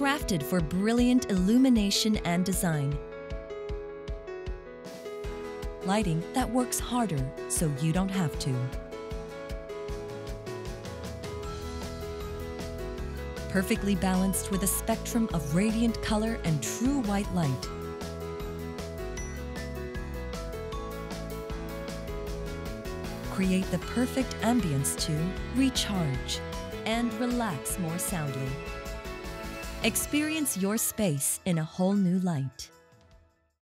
crafted for brilliant illumination and design. Lighting that works harder so you don't have to. Perfectly balanced with a spectrum of radiant color and true white light. Create the perfect ambience to recharge and relax more soundly. Experience your space in a whole new light.